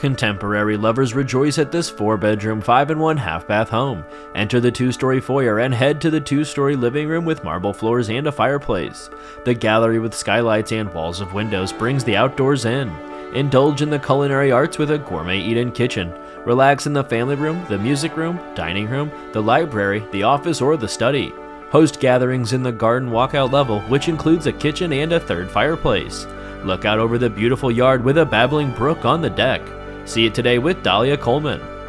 Contemporary lovers rejoice at this 4 bedroom, 5 and 1 half bath home. Enter the 2 story foyer and head to the 2 story living room with marble floors and a fireplace. The gallery with skylights and walls of windows brings the outdoors in. Indulge in the culinary arts with a gourmet eat in kitchen. Relax in the family room, the music room, dining room, the library, the office, or the study. Host gatherings in the garden walkout level, which includes a kitchen and a third fireplace. Look out over the beautiful yard with a babbling brook on the deck. See it today with Dalia Coleman.